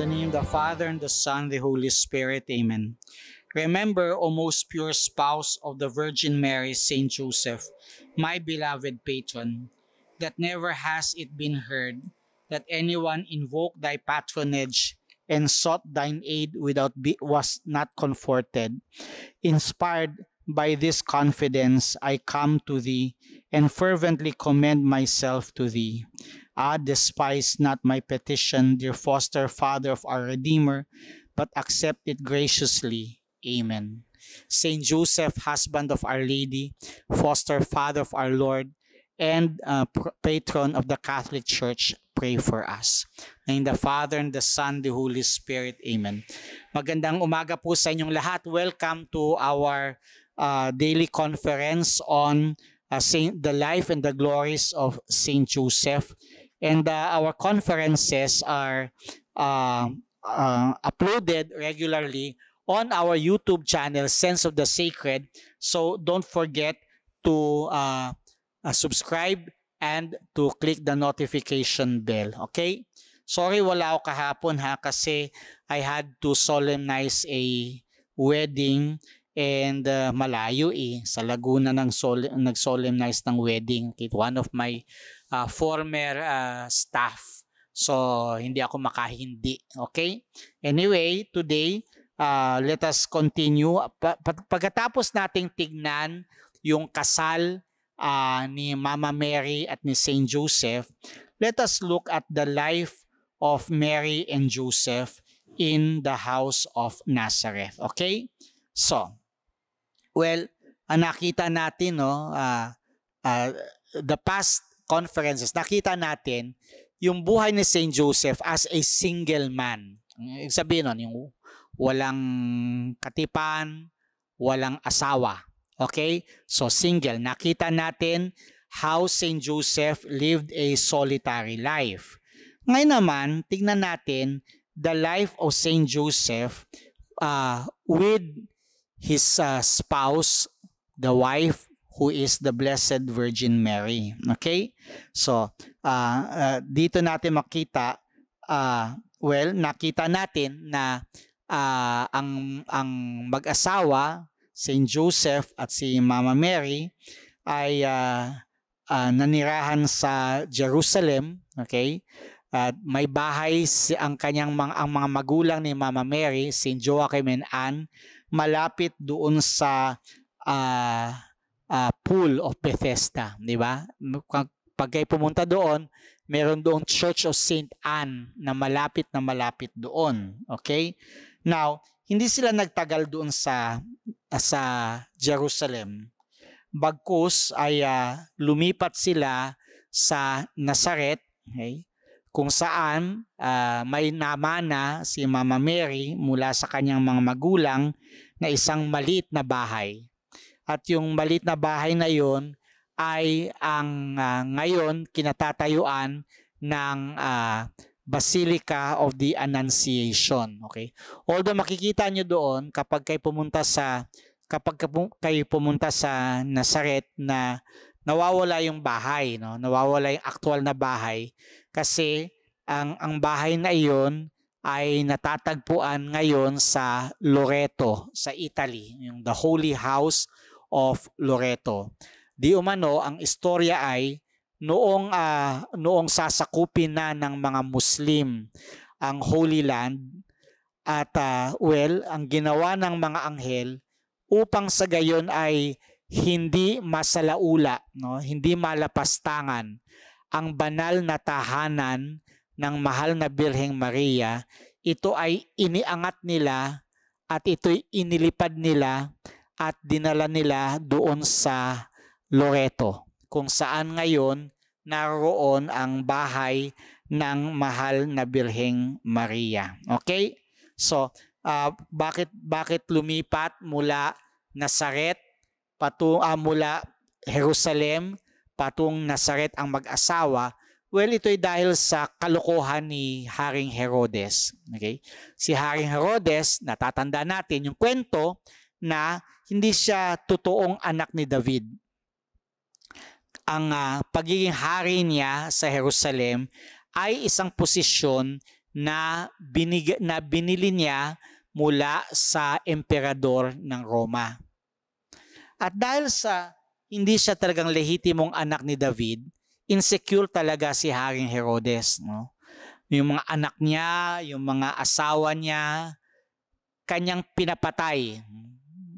the name of the Father, and the Son, and the Holy Spirit. Amen. Remember, O most pure spouse of the Virgin Mary, Saint Joseph, my beloved patron, that never has it been heard that anyone invoked thy patronage and sought thine aid without be, was not comforted. Inspired by this confidence, I come to thee and fervently commend myself to thee. Ah, despise not my petition, dear foster father of our Redeemer, but accept it graciously. Amen. Saint Joseph, husband of Our Lady, foster father of our Lord, and uh, patron of the Catholic Church, pray for us. In the Father, and the Son, the Holy Spirit. Amen. Magandang umaga po sa inyong lahat. Welcome to our uh, daily conference on uh, Saint, the life and the glories of Saint Joseph. And uh, our conferences are uh, uh, uploaded regularly on our YouTube channel, Sense of the Sacred. So don't forget to uh, uh, subscribe and to click the notification bell. Okay? Sorry wala ako kahapon ha kasi I had to solemnize a wedding and uh, malayo eh sa Laguna nang sol- nag-solemnize ng wedding one of my uh, former uh, staff. So hindi ako makahindi. Okay? Anyway, today uh, let us continue. Pagkatapos nating tignan yung kasal uh, ni Mama Mary at ni Saint Joseph, let us look at the life of Mary and Joseph in the house of Nazareth. Okay? So, well, ang nakita natin, no, uh, uh, the past conferences, nakita natin yung buhay ni Saint Joseph as a single man. Ibig sabihin nun, yung walang katipan, walang asawa. Okay? So single. Nakita natin how Saint Joseph lived a solitary life. Ngayon naman, tingnan natin the life of Saint Joseph uh, with his uh, spouse, the wife who is the Blessed Virgin Mary. Okay? So, uh, uh, dito natin makita, uh, well, nakita natin na uh, ang, ang mag-asawa, Saint Joseph at si Mama Mary, ay uh, uh, nanirahan sa Jerusalem, okay? At may bahay si ang kanyang mga ang mga magulang ni Mama Mary, Saint Joachim and Anne, malapit doon sa uh, uh, pool of Bethesda, di ba? Pag kayo pumunta doon, meron doon Church of Saint Anne na malapit na malapit doon. Okay? Now, hindi sila nagtagal doon sa sa Jerusalem. Bagkus ay uh, lumipat sila sa Nazaret, okay? kung saan uh, may namana si Mama Mary mula sa kanyang mga magulang na isang maliit na bahay. At yung maliit na bahay na yon ay ang uh, ngayon kinatatayuan ng uh, Basilica of the Annunciation. Okay? Although makikita nyo doon kapag kayo pumunta sa kapag kayo pumunta sa Nazareth na nawawala yung bahay, no? Nawawala yung actual na bahay kasi ang ang bahay na iyon ay natatagpuan ngayon sa Loreto, sa Italy, yung the Holy House of Loreto. Di umano ang istorya ay noong uh, noong sasakupin na ng mga Muslim ang Holy Land at uh, well, ang ginawa ng mga anghel upang sa gayon ay hindi masalaula, no? hindi malapastangan ang banal na tahanan ng mahal na Birheng Maria, ito ay iniangat nila at ito'y inilipad nila at dinala nila doon sa Loreto, kung saan ngayon naroon ang bahay ng mahal na Birheng Maria. Okay? So, uh, bakit bakit lumipat mula Nazaret patung uh, mula Jerusalem patong Nazaret ang mag-asawa, well, ito'y dahil sa kalokohan ni Haring Herodes. Okay? Si Haring Herodes, natatanda natin yung kwento na hindi siya totoong anak ni David. Ang uh, pagiging hari niya sa Jerusalem ay isang posisyon na, binig, na binili niya mula sa emperador ng Roma. At dahil sa hindi siya talagang lehitimong anak ni David, insecure talaga si Haring Herodes. No? Yung mga anak niya, yung mga asawa niya, kanyang pinapatay.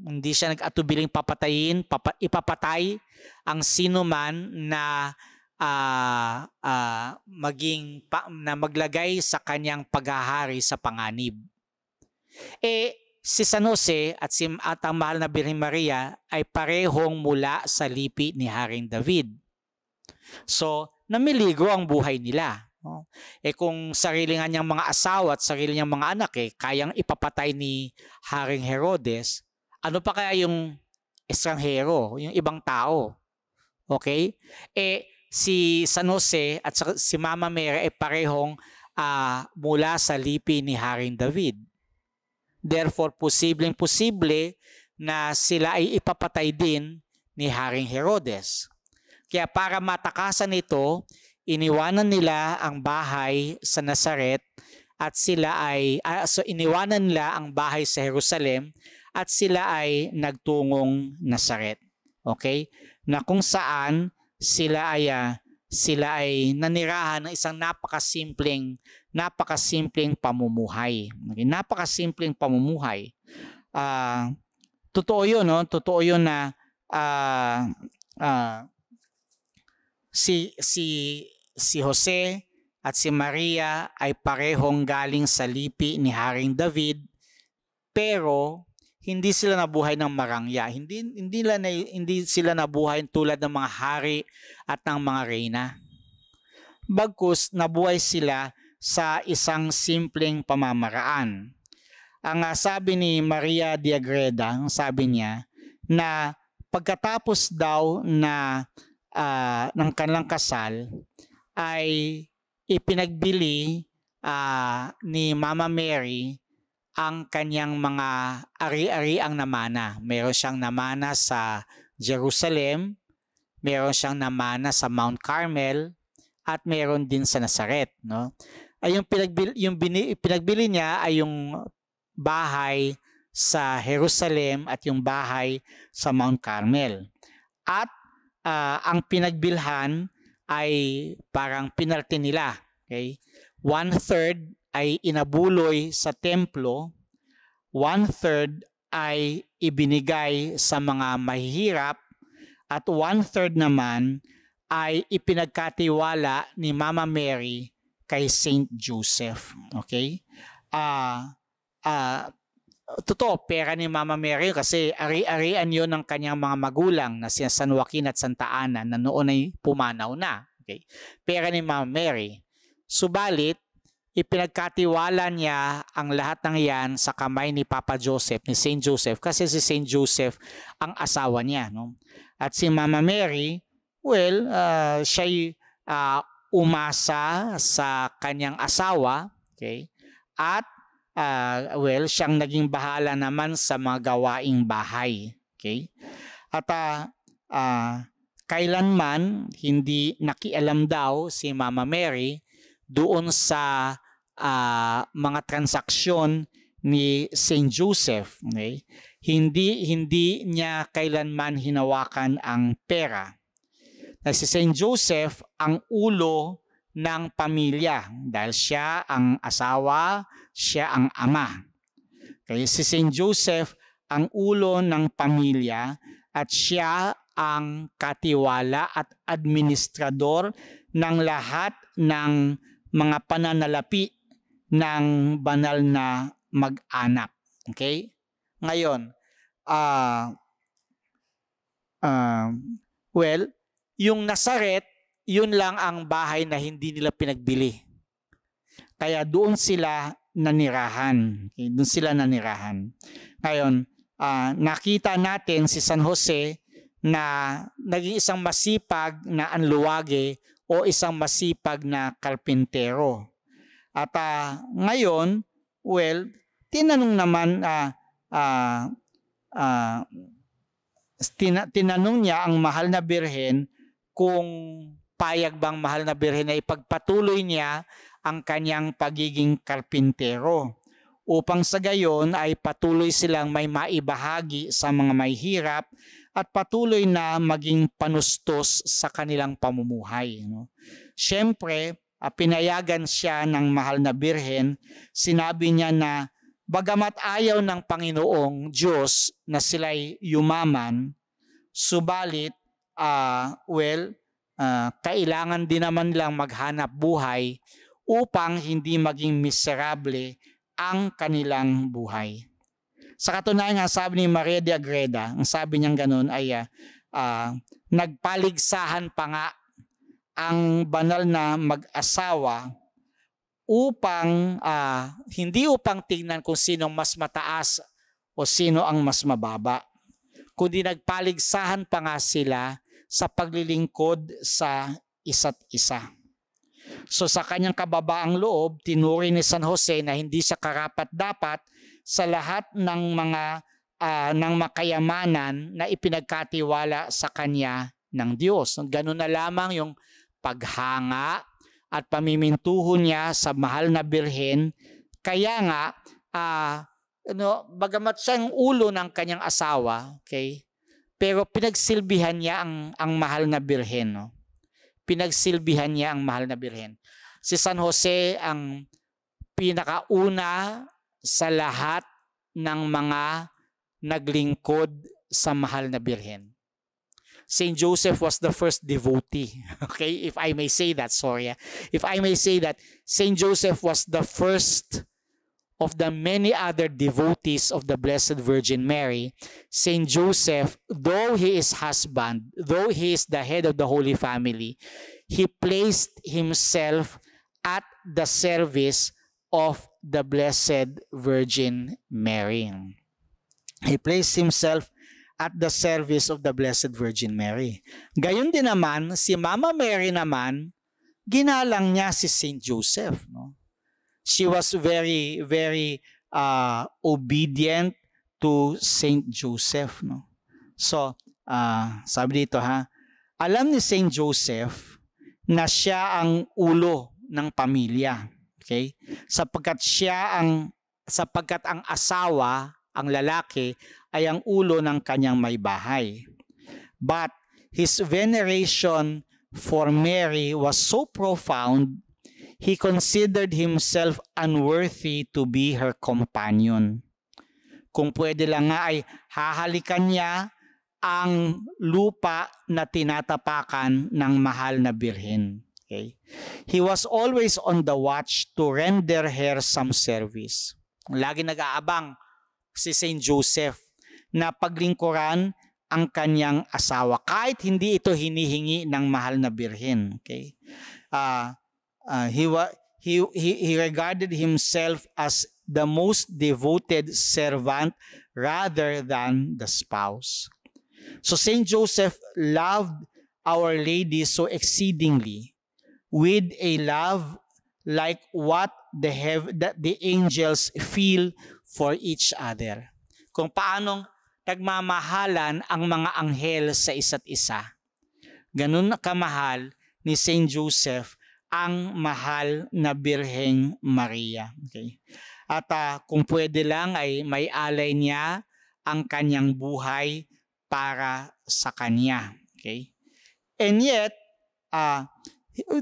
Hindi siya nag-atubiling papatayin, papa, ipapatay ang sino man na uh, uh, maging pa, na maglagay sa kanyang paghahari sa panganib. Eh si San Jose at si at ang mahal na Birhen Maria ay parehong mula sa lipi ni Haring David. So, namiligo ang buhay nila. No? Eh kung sarili nga niyang mga asawa at sarili niyang mga anak eh, kayang ipapatay ni Haring Herodes, ano pa kaya yung estranghero, yung ibang tao? Okay? Eh, si San Jose at si Mama Mary ay parehong uh, mula sa lipi ni Haring David. Therefore, posibleng posible na sila ay ipapatay din ni Haring Herodes. Kaya para matakasan ito, iniwanan nila ang bahay sa Nazaret at sila ay uh, so iniwanan nila ang bahay sa Jerusalem at sila ay nagtungong Nazaret. Okay? Na kung saan sila ay uh, sila ay nanirahan ng isang napakasimpleng napakasimpleng pamumuhay. Okay? Napakasimpleng pamumuhay. Uh, totoo 'yun, no? Totoo 'yun na uh, uh, si si si Jose at si Maria ay parehong galing sa lipi ni Haring David pero hindi sila nabuhay ng marangya. Hindi hindi sila hindi sila nabuhay tulad ng mga hari at ng mga reyna. Bagkus nabuhay sila sa isang simpleng pamamaraan. Ang uh, sabi ni Maria de Agreda, sabi niya na pagkatapos daw na uh, ng kanilang kasal ay ipinagbili uh, ni Mama Mary ang kanyang mga ari-ariang namana. Meron siyang namana sa Jerusalem, meron siyang namana sa Mount Carmel, at meron din sa Nazaret. No? Ay yung, pinagbili, yung bini, pinagbili niya ay yung bahay sa Jerusalem at yung bahay sa Mount Carmel. At uh, ang pinagbilhan ay parang pinarte nila. Okay? One third ay inabuloy sa templo, one third ay ibinigay sa mga mahihirap, at one third naman ay ipinagkatiwala ni Mama Mary kay Saint Joseph. Okay? Ah, uh, uh, totoo, pera ni Mama Mary kasi ari-arian yon ng kanyang mga magulang na si San Joaquin at Santa Ana na noon ay pumanaw na. Okay? Pera ni Mama Mary. Subalit, ipinagkatiwala niya ang lahat ng yan sa kamay ni Papa Joseph, ni Saint Joseph, kasi si Saint Joseph ang asawa niya. No? At si Mama Mary, well, uh, siya'y uh, umasa sa kanyang asawa, okay? At uh, well, siyang naging bahala naman sa mga gawaing bahay. Okay? At uh, uh, kailanman hindi nakialam daw si Mama Mary doon sa uh, mga transaksyon ni Saint Joseph. Okay? Hindi hindi niya kailanman hinawakan ang pera. Na si Saint Joseph ang ulo ng pamilya dahil siya ang asawa, siya ang ama. Okay, si Saint Joseph ang ulo ng pamilya at siya ang katiwala at administrador ng lahat ng mga pananalapi ng banal na mag-anak. Okay? Ngayon, uh, uh, well, yung Nazaret yun lang ang bahay na hindi nila pinagbili. Kaya doon sila nanirahan. Okay, doon sila nanirahan. Ngayon, uh, nakita natin si San Jose na naging isang masipag na anluwage o isang masipag na kalpintero. At uh, ngayon, well, tinanong naman uh, uh, uh, tina- tinanong niya ang mahal na birhen kung payag bang mahal na birhen na ipagpatuloy niya ang kanyang pagiging karpintero upang sa gayon ay patuloy silang may maibahagi sa mga may hirap at patuloy na maging panustos sa kanilang pamumuhay. No? Siyempre, pinayagan siya ng mahal na birhen, sinabi niya na bagamat ayaw ng Panginoong Diyos na sila'y yumaman, subalit, uh, well, uh, kailangan din naman nilang maghanap buhay upang hindi maging miserable ang kanilang buhay. Sa katunayan nga, sabi ni Maria de Agreda, ang sabi niyang ganun ay uh, uh, nagpaligsahan pa nga ang banal na mag-asawa upang uh, hindi upang tingnan kung sino mas mataas o sino ang mas mababa kundi nagpaligsahan pa nga sila sa paglilingkod sa isa't isa. So sa kanyang kababaang loob, tinuri ni San Jose na hindi siya karapat dapat sa lahat ng mga uh, ng makayamanan na ipinagkatiwala sa kanya ng Diyos. Ganun na lamang yung paghanga at pamimintuho niya sa mahal na birhen. Kaya nga, uh, ano, bagamat siya ang ulo ng kanyang asawa, okay, pero pinagsilbihan niya ang, ang mahal na birhen. No? Pinagsilbihan niya ang mahal na birhen. Si San Jose ang pinakauna sa lahat ng mga naglingkod sa mahal na birhen. Saint Joseph was the first devotee. Okay, if I may say that, sorry. If I may say that, Saint Joseph was the first of the many other devotees of the Blessed Virgin Mary. Saint Joseph, though he is husband, though he is the head of the Holy Family, he placed himself at the service of the Blessed Virgin Mary. He placed himself at the service of the Blessed Virgin Mary. Gayon din naman, si Mama Mary naman, ginalang niya si Saint Joseph. No? She was very, very uh, obedient to Saint Joseph. No? So, uh, sabi dito ha, alam ni Saint Joseph na siya ang ulo ng pamilya. Okay? Sapagkat siya ang sapagkat ang asawa, ang lalaki ay ang ulo ng kanyang may bahay. But his veneration for Mary was so profound, he considered himself unworthy to be her companion. Kung pwede lang nga ay hahalikan niya ang lupa na tinatapakan ng mahal na birhen. Okay? He was always on the watch to render her some service. Lagi nag-aabang si Saint Joseph na paglingkuran ang kanyang asawa kahit hindi ito hinihingi ng mahal na birhen okay? Uh, uh, he, he he regarded himself as the most devoted servant rather than the spouse. So Saint Joseph loved our lady so exceedingly with a love like what the hev- that the angels feel for each other kung paanong nagmamahalan ang mga anghel sa isa't isa. Ganun kamahal ni Saint Joseph ang mahal na Birheng Maria. Okay. At uh, kung pwede lang ay may alay niya ang kanyang buhay para sa kanya. Okay? And yet, uh,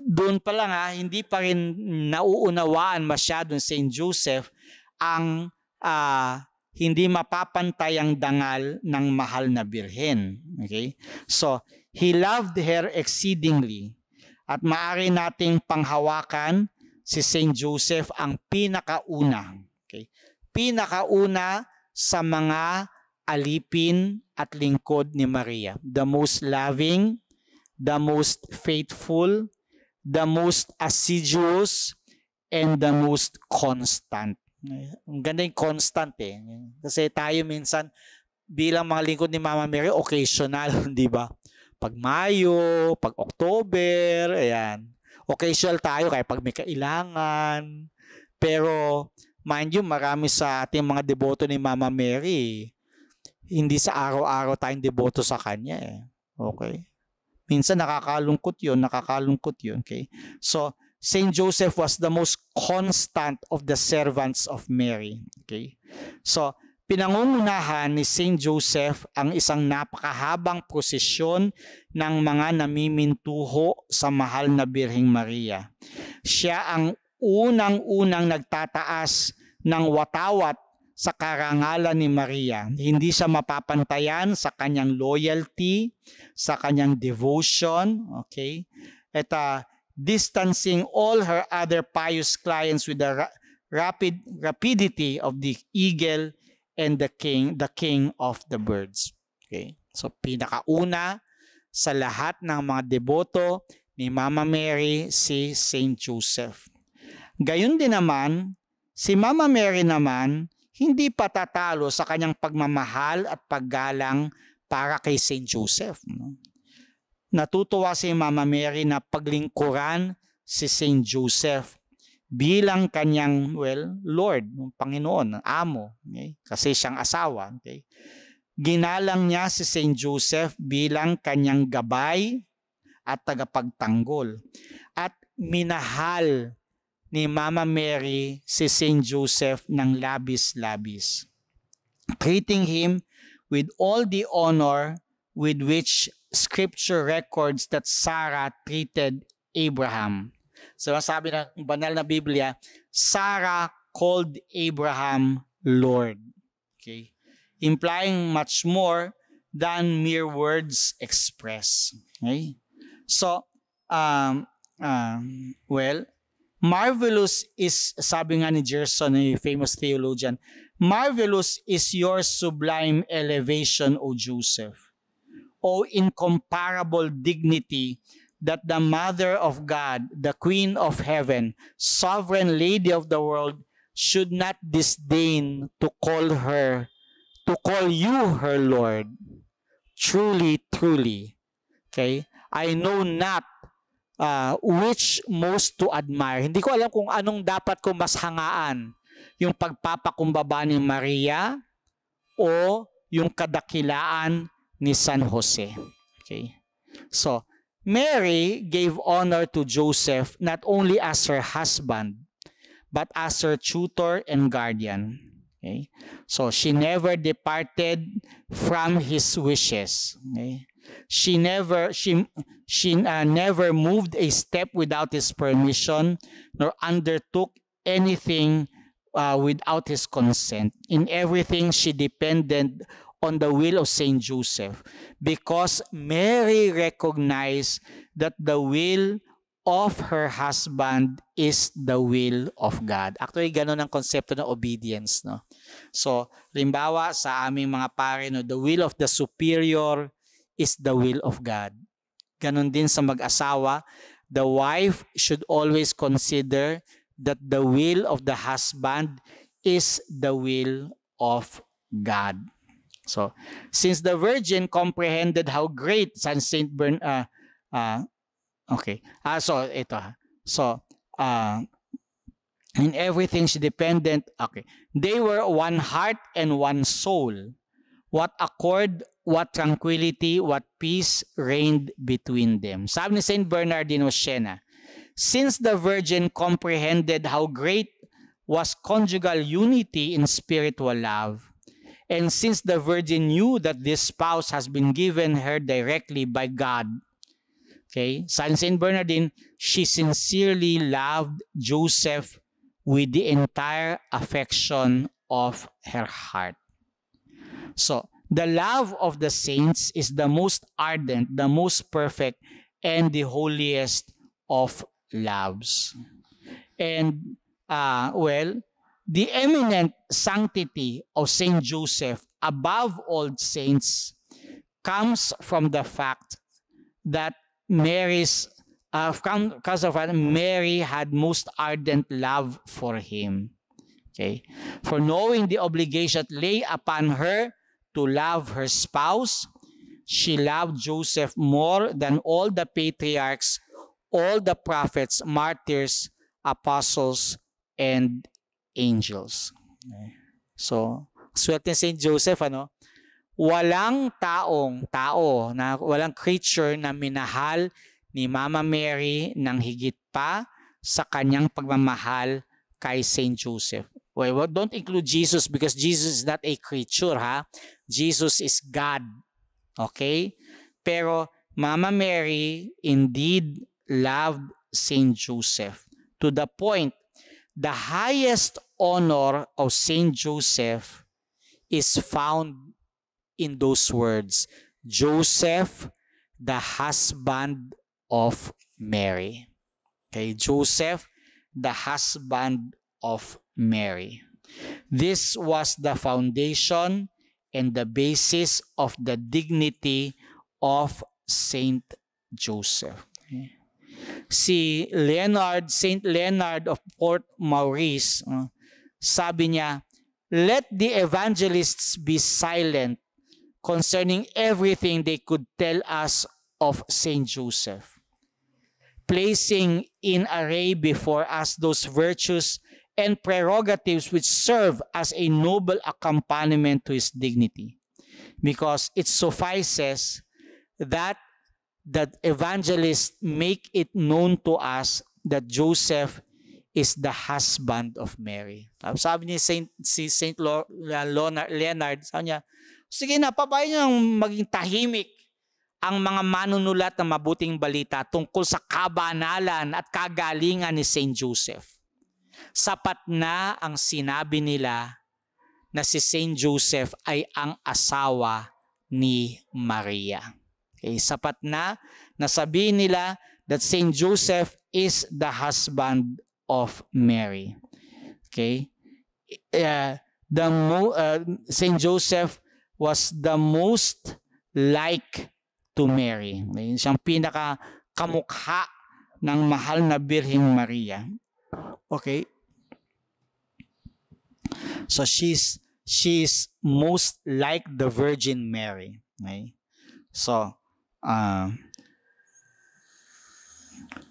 doon pa lang ha, hindi pa rin nauunawaan masyado Saint Joseph ang uh, hindi mapapantay ang dangal ng mahal na birhen. Okay? So, he loved her exceedingly. At maaari nating panghawakan si Saint Joseph ang pinakauna. Okay? Pinakauna sa mga alipin at lingkod ni Maria. The most loving, the most faithful, the most assiduous, and the most constant. Ang ganda yung constant eh. Kasi tayo minsan, bilang mga lingkod ni Mama Mary, occasional, di ba? Pag Mayo, pag October, ayan. Occasional tayo kaya pag may kailangan. Pero, mind you, marami sa ating mga deboto ni Mama Mary, hindi sa araw-araw tayong deboto sa kanya eh. Okay? Minsan nakakalungkot yun, nakakalungkot yun. Okay? So, Saint Joseph was the most constant of the servants of Mary. Okay? So, pinangungunahan ni Saint Joseph ang isang napakahabang prosesyon ng mga namimintuho sa mahal na Birheng Maria. Siya ang unang-unang nagtataas ng watawat sa karangalan ni Maria. Hindi siya mapapantayan sa kanyang loyalty, sa kanyang devotion, okay? At uh, distancing all her other pious clients with the ra- rapid rapidity of the eagle and the king, the king of the birds. Okay? So pinakauna sa lahat ng mga deboto ni Mama Mary si Saint Joseph. Gayon din naman, si Mama Mary naman hindi patatalo sa kanyang pagmamahal at paggalang para kay Saint Joseph. No? Natutuwa si Mama Mary na paglingkuran si Saint Joseph bilang kanyang, well, Lord, Panginoon, amo, okay? kasi siyang asawa. Okay? Ginalang niya si Saint Joseph bilang kanyang gabay at tagapagtanggol. At minahal ni Mama Mary si Saint Joseph ng labis-labis, treating him with all the honor with which scripture records that Sarah treated Abraham. So sabi ng banal na Biblia, Sarah called Abraham Lord. Okay? Implying much more than mere words express. Okay? So, um, um, well, Marvelous is, sabi nga ni Gerson, a famous theologian, marvelous is your sublime elevation, O Joseph. O incomparable dignity that the Mother of God, the Queen of Heaven, Sovereign Lady of the world, should not disdain to call her, to call you her Lord. Truly, truly. Okay? I know not uh, which most to admire. Hindi ko alam kung anong dapat ko mas hangaan. Yung pagpapakumbaba ni Maria o yung kadakilaan ni San Jose. Okay? So, Mary gave honor to Joseph not only as her husband, but as her tutor and guardian. Okay? So, she never departed from his wishes. Okay? She never she she uh, never moved a step without his permission nor undertook anything uh, without his consent. In everything she depended on the will of Saint Joseph because Mary recognized that the will of her husband is the will of God. Actually, ganun ang konsepto ng obedience. No? So, limbawa sa aming mga pare, no, the will of the superior is the will of God. Ganon din sa mag-asawa, the wife should always consider that the will of the husband is the will of God. So, since the virgin comprehended how great San Saint Bern uh, uh, okay. Ah, so ito. So, uh, in everything she dependent, okay. They were one heart and one soul. What accord what tranquility, what peace reigned between them. Sabi ni St. Bernardino Siena, since the Virgin comprehended how great was conjugal unity in spiritual love, and since the Virgin knew that this spouse has been given her directly by God, okay, Saint Bernardine, she sincerely loved Joseph with the entire affection of her heart. So, The love of the saints is the most ardent, the most perfect, and the holiest of loves. And, uh, well, the eminent sanctity of Saint Joseph above all saints comes from the fact that Mary's uh, of that, Mary had most ardent love for him. Okay, for knowing the obligation lay upon her to love her spouse. She loved Joseph more than all the patriarchs, all the prophets, martyrs, apostles, and angels. So, swerte St. Joseph, ano? Walang taong, tao, na, walang creature na minahal ni Mama Mary ng higit pa sa kanyang pagmamahal kay Saint Joseph. Well, don't include Jesus because Jesus is not a creature, ha? Jesus is God. Okay? Pero Mama Mary indeed loved Saint Joseph to the point the highest honor of Saint Joseph is found in those words Joseph, the husband of Mary. Okay, Joseph, the husband of Mary. This was the foundation and the basis of the dignity of Saint Joseph. Okay. Si Leonard, Saint Leonard of Port Maurice, sabi niya, let the evangelists be silent concerning everything they could tell us of Saint Joseph, placing in array before us those virtues and prerogatives which serve as a noble accompaniment to his dignity. Because it suffices that the evangelists make it known to us that Joseph is the husband of Mary. Sabi ni Saint, si Saint Leonard, sabi niya, sige na, pabayan niyo maging tahimik ang mga manunulat ng mabuting balita tungkol sa kabanalan at kagalingan ni Saint Joseph. Sapat na ang sinabi nila na si Saint Joseph ay ang asawa ni Maria. Okay, sapat na nasabihin nila that Saint Joseph is the husband of Mary. Okay? Uh, the mo- uh, Saint Joseph was the most like to Mary. Siyang pinaka kamukha ng mahal na Birheng Maria. Okay? So she's she's most like the Virgin Mary. Okay? So, uh,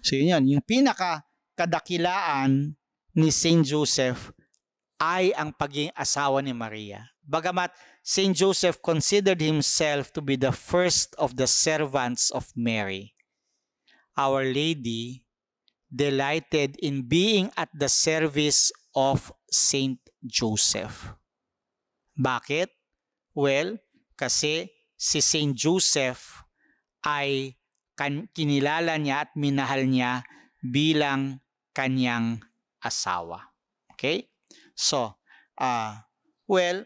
so yun yan. Yung pinaka kadakilaan ni Saint Joseph ay ang pagiging asawa ni Maria. Bagamat Saint Joseph considered himself to be the first of the servants of Mary. Our Lady delighted in being at the service of Saint Joseph. Bakit? Well, kasi si Saint Joseph ay kinilala niya at minahal niya bilang kanyang asawa. Okay? So, uh, well,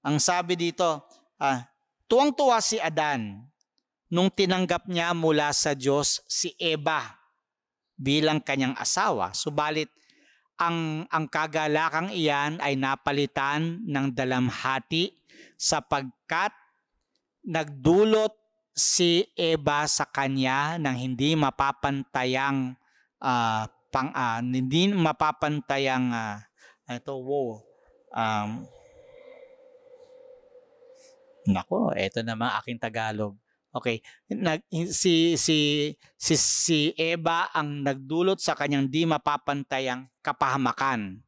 ang sabi dito, uh, tuwang-tuwa si Adan nung tinanggap niya mula sa Diyos si Eva bilang kanyang asawa. Subalit, ang, ang kagalakang iyan ay napalitan ng dalamhati sapagkat nagdulot si Eva sa kanya ng hindi mapapantayang uh, pang uh, hindi mapapantayang uh, ito wo um, nako ito naman aking Tagalog Okay, nag si si si si Eva ang nagdulot sa kanyang di mapapantayang kapahamakan.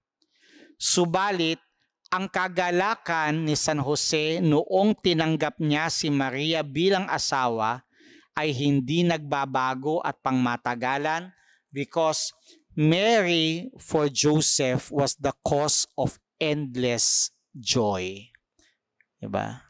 Subalit ang kagalakan ni San Jose noong tinanggap niya si Maria bilang asawa ay hindi nagbabago at pangmatagalan because Mary for Joseph was the cause of endless joy. Diba?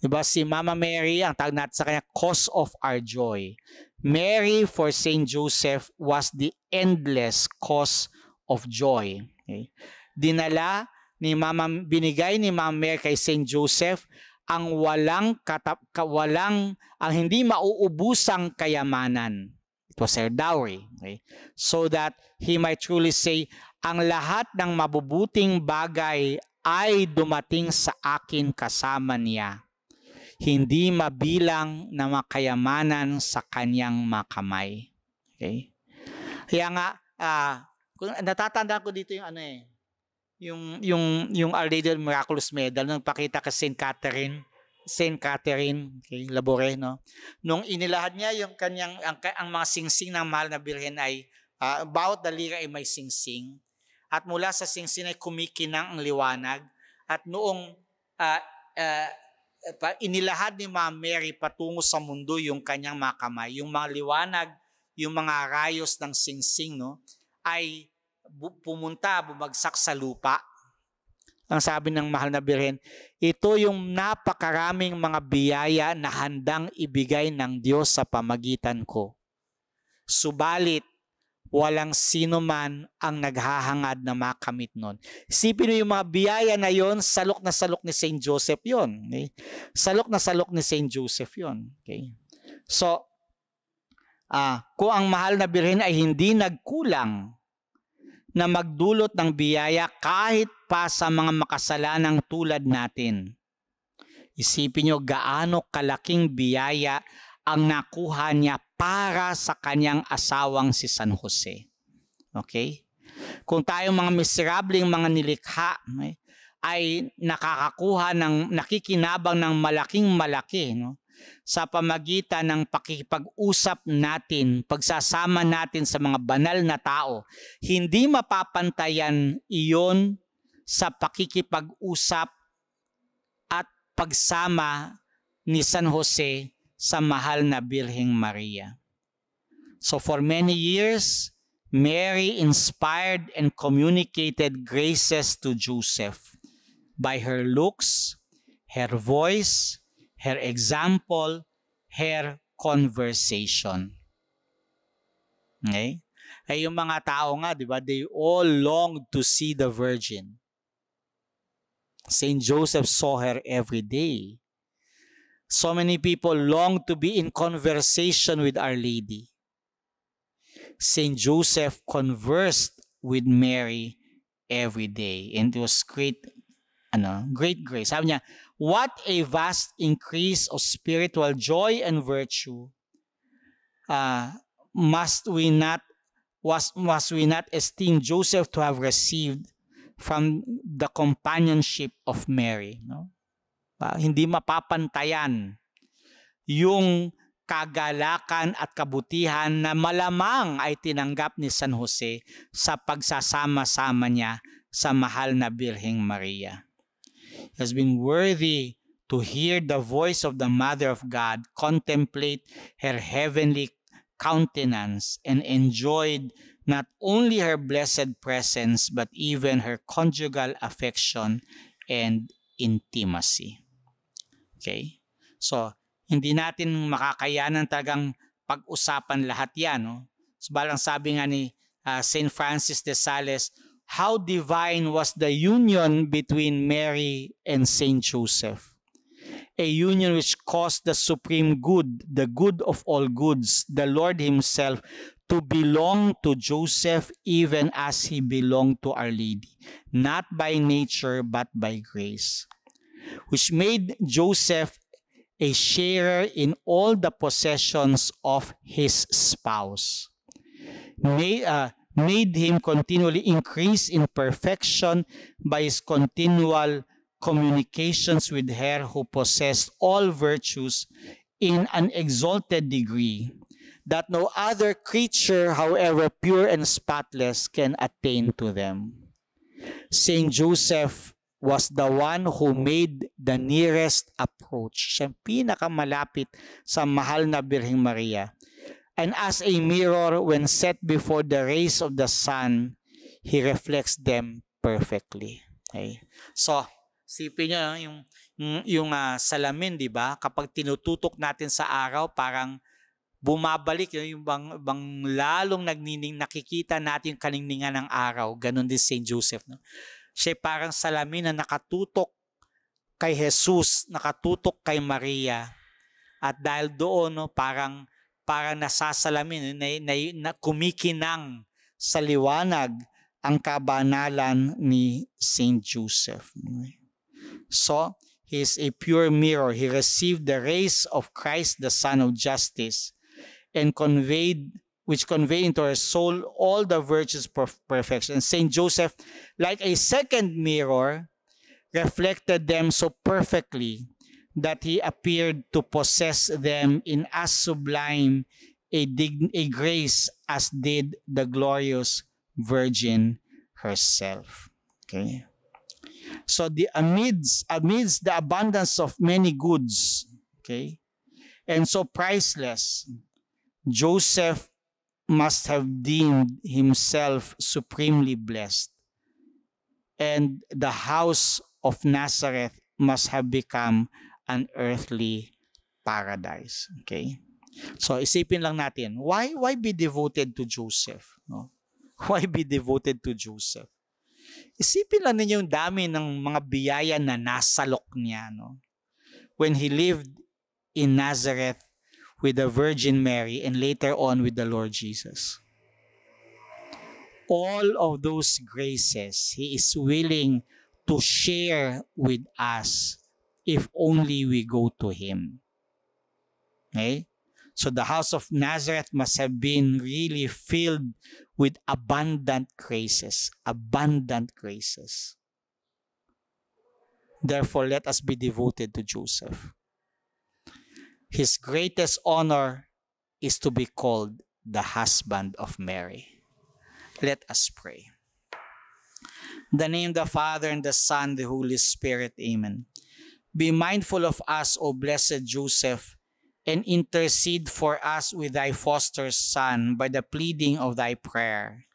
Diba si Mama Mary, ang tawag natin sa kanya, cause of our joy. Mary for Saint Joseph was the endless cause of joy. Okay? Dinala ni Mama, binigay ni Mama Mary kay Saint Joseph ang walang katap, walang ang hindi mauubusang kayamanan. It was her dowry. Okay? So that he might truly say, ang lahat ng mabubuting bagay ay dumating sa akin kasama niya hindi mabilang na makayamanan sa kanyang makamay. Okay? Kaya nga, uh, natatanda ko dito yung ano eh, yung, yung, yung Our Lady of Miraculous Medal, nung pakita kay St. Catherine, St. Catherine, okay, Labore, no? Nung inilahad niya yung kanyang, ang, ang mga singsing ng mahal na birhen ay, uh, bawat dalira ay may singsing. At mula sa singsing ay kumikinang ang liwanag. At noong uh, uh, inilahad ni Ma'am Mary patungo sa mundo yung kanyang mga kamay, yung mga liwanag, yung mga rayos ng singsing, no? ay pumunta, bumagsak sa lupa. Ang sabi ng mahal na birhen, ito yung napakaraming mga biyaya na handang ibigay ng Diyos sa pamagitan ko. Subalit, walang sino man ang naghahangad na makamit nun. Isipin mo yung mga biyaya na yon, salok na salok ni St. Joseph yon. Okay? Salok na salok ni St. Joseph yon. Okay? So, ah, kung ang mahal na birhen ay hindi nagkulang na magdulot ng biyaya kahit pa sa mga makasalanang tulad natin. Isipin nyo gaano kalaking biyaya ang nakuha niya para sa kanyang asawang si San Jose. Okay? Kung tayo mga miserableng mga nilikha eh, ay nakakakuha ng nakikinabang ng malaking malaki no? Sa pamagitan ng pakikipag-usap natin, pagsasama natin sa mga banal na tao, hindi mapapantayan iyon sa pakikipag-usap at pagsama ni San Jose sa mahal na Birheng Maria. So for many years, Mary inspired and communicated graces to Joseph by her looks, her voice, her example, her conversation. Okay? Ay yung mga tao nga, di ba, they all longed to see the Virgin. Saint Joseph saw her every day. So many people long to be in conversation with Our Lady. Saint Joseph conversed with Mary every day. And it was great, ano, great grace. Sabi niya, What a vast increase of spiritual joy and virtue uh, must we not was must we not esteem Joseph to have received from the companionship of Mary, no? Uh, hindi mapapantayan yung kagalakan at kabutihan na malamang ay tinanggap ni San Jose sa pagsasama-sama niya sa mahal na Birheng Maria has been worthy to hear the voice of the Mother of God, contemplate her heavenly countenance, and enjoyed not only her blessed presence, but even her conjugal affection and intimacy. Okay? So, hindi natin makakayanan talagang pag-usapan lahat yan. No? So, balang sabi nga ni uh, St. Francis de Sales, how divine was the union between Mary and Saint Joseph. A union which caused the supreme good, the good of all goods, the Lord Himself, to belong to Joseph even as he belonged to Our Lady, not by nature but by grace, which made Joseph a sharer in all the possessions of his spouse. May, uh, made him continually increase in perfection by his continual communications with her who possessed all virtues in an exalted degree that no other creature, however pure and spotless, can attain to them. Saint Joseph was the one who made the nearest approach. Siya pinakamalapit sa mahal na Birheng Maria And as a mirror, when set before the rays of the sun, He reflects them perfectly. Okay? So, sipin nyo, yung, yung, yung uh, salamin, di ba? Kapag tinututok natin sa araw, parang bumabalik yung bang, bang lalong nagnining nakikita natin yung kaningningan ng araw. Ganon din St. Joseph. No? Siya parang salamin na nakatutok kay Jesus, nakatutok kay Maria. At dahil doon, no, parang para nasasalamin, na, na, na kumikinang sa liwanag ang kabanalan ni Saint Joseph. So, he is a pure mirror. He received the rays of Christ, the Son of Justice, and conveyed which convey into her soul all the virtues of perfection. Saint Joseph, like a second mirror, reflected them so perfectly that he appeared to possess them hmm. in as sublime a, dig- a grace as did the glorious Virgin herself. Okay. So the amidst amidst the abundance of many goods, okay, and so priceless, Joseph must have deemed himself supremely blessed, and the house of Nazareth must have become an earthly paradise. Okay? So isipin lang natin, why why be devoted to Joseph, no? Why be devoted to Joseph? Isipin lang ninyo yung dami ng mga biyaya na nasalok niya, no? When he lived in Nazareth with the Virgin Mary and later on with the Lord Jesus. All of those graces he is willing to share with us if only we go to him. Okay? So the house of Nazareth must have been really filled with abundant graces, abundant graces. Therefore, let us be devoted to Joseph. His greatest honor is to be called the husband of Mary. Let us pray. In the name of the Father, and the Son, the Holy Spirit. Amen. Be mindful of us, O blessed Joseph, and intercede for us with thy foster son by the pleading of thy prayer.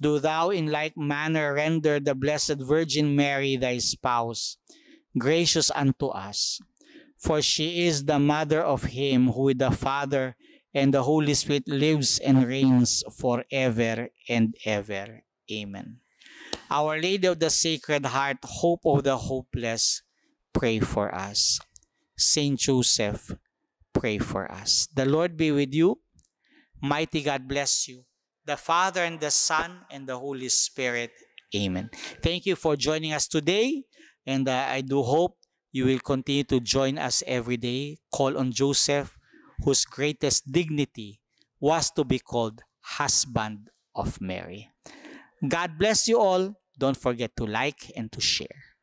Do thou in like manner render the Blessed Virgin Mary thy spouse gracious unto us, for she is the mother of him who with the Father and the Holy Spirit lives and reigns forever and ever. Amen. Our Lady of the Sacred Heart, hope of the hopeless, pray for us. Saint Joseph, pray for us. The Lord be with you. Mighty God bless you. The Father and the Son and the Holy Spirit. Amen. Thank you for joining us today. And uh, I do hope you will continue to join us every day. Call on Joseph, whose greatest dignity was to be called husband of Mary. God bless you all. Don't forget to like and to share.